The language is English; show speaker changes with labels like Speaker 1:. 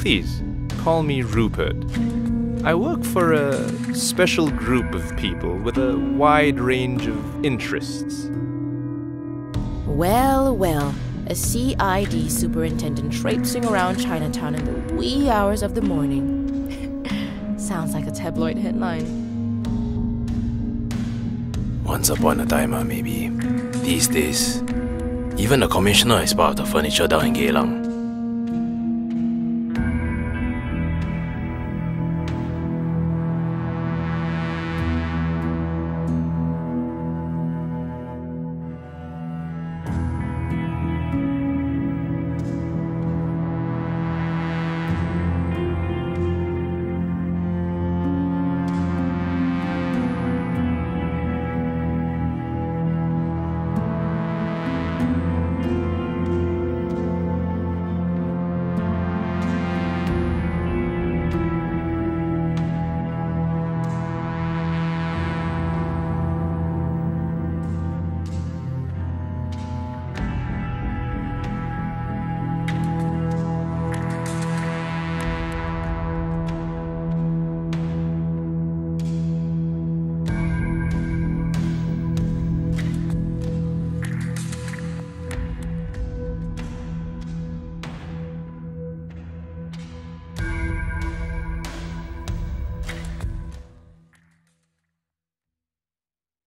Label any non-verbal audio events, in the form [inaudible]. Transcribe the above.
Speaker 1: Please, call me Rupert. I work for a special group of people with a wide range of interests.
Speaker 2: Well, well, a CID superintendent traipsing around Chinatown in the wee hours of the morning. [laughs] Sounds like a tabloid headline.
Speaker 3: Once upon a time, uh, maybe. These days, even the commissioner is part of the furniture down in Geylang.